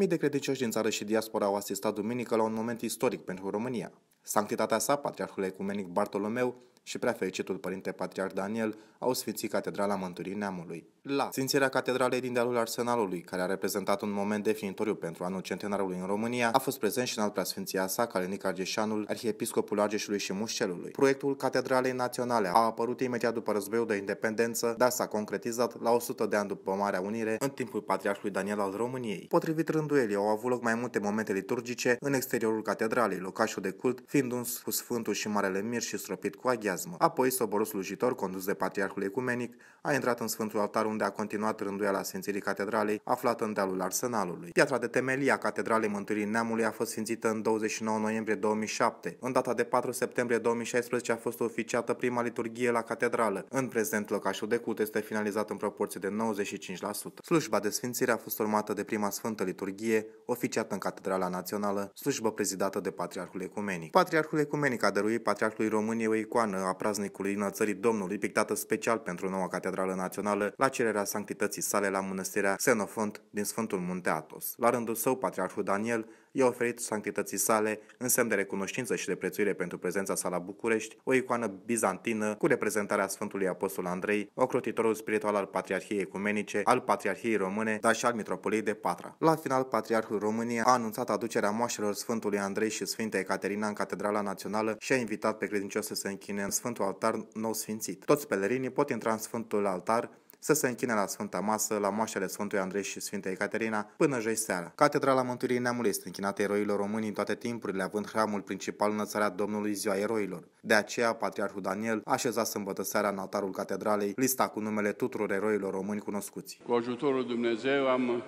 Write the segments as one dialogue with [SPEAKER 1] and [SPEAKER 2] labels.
[SPEAKER 1] Mii de credincioși din țară și diaspora au asistat duminică la un moment istoric pentru România. Sanctitatea sa, Patriarhul Ecumenic Bartolomeu, și prea fericitul Părinte Patriarh Daniel au sfințit Catedrala Mântuirii Neamului. La sfințirea catedralei din dealul Arsenalului, care a reprezentat un moment definitoriu pentru anul centenarului în România, a fost prezent și în alt preasfinția sa, Calenic Argeșanul, arhiepiscopul Argeșului și Mușcelului. Proiectul Catedralei Naționale a apărut imediat după războiul de independență, dar s-a concretizat la 100 de ani după Marea Unire, în timpul Patriarhului Daniel al României. Potrivit rânduielii, au avut loc mai multe momente liturgice în exteriorul catedralei, locașul de cult fiind uns cu Sfântul și Marele Mir și stropit cu aghiază miasmă. Apoi, soborul slujitor, condus de Patriarhul Ecumenic, a intrat în Sfântul Altar unde a continuat rânduiala Sfințirii Catedralei, aflată în dealul Arsenalului. Piatra de temelie a Catedralei Mântuirii Neamului a fost sfințită în 29 noiembrie 2007. În data de 4 septembrie 2016 a fost oficiată prima liturghie la catedrală. În prezent, locașul de cult este finalizat în proporție de 95%. Slujba de sfințire a fost urmată de prima Sfântă Liturghie, oficiată în Catedrala Națională, slujbă prezidată de Patriarhul Ecumenic. Patriarhul Ecumenic a dăruit Patriarhului României o icoană a praznicului înălțării Domnului, pictată special pentru noua Catedrală Națională, la cererea sanctității sale la mănăstirea Xenofont din Sfântul Munte Atos. La rândul său, Patriarhul Daniel i-a oferit sanctității sale, în semn de recunoștință și de prețuire pentru prezența sa la București, o icoană bizantină cu reprezentarea Sfântului Apostol Andrei, ocrotitorul spiritual al Patriarhiei Ecumenice, al Patriarhiei Române, dar și al Mitropoliei de Patra. La final, Patriarhul României a anunțat aducerea moașelor Sfântului Andrei și Sfinte Ecaterina în Catedrala Națională și a invitat pe credincioși să se închine în Sfântul Altar nou sfințit. Toți pelerinii pot intra în Sfântul Altar să se închine la Sfânta Masă, la moașele Sfântului Andrei și Sfintei Ecaterina, până joi seara. Catedrala Mântuirii Neamului este închinată eroilor români în toate timpurile, având hramul principal înălțarea Domnului Ziua Eroilor. De aceea, Patriarhul Daniel a așezat sâmbătă seara în altarul catedralei lista cu numele tuturor eroilor români cunoscuți.
[SPEAKER 2] Cu ajutorul Dumnezeu am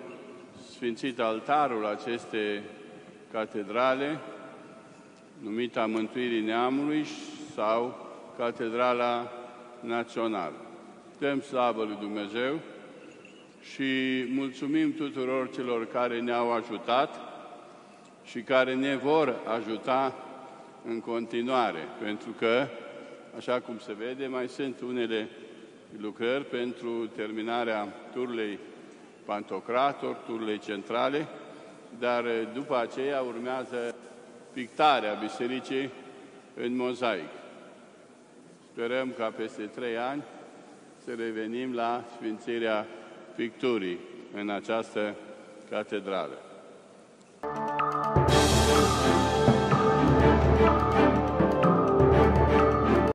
[SPEAKER 2] sfințit altarul acestei catedrale, numită Mântuirii Neamului sau Catedrala Națională. Dăm slavă lui Dumnezeu și mulțumim tuturor celor care ne-au ajutat și care ne vor ajuta în continuare, pentru că, așa cum se vede, mai sunt unele lucrări pentru terminarea turlei Pantocrator, turlei centrale, dar după aceea urmează pictarea bisericii în mozaic. Sperăm ca peste trei ani să revenim la Sfințirea Picturii în această catedrală.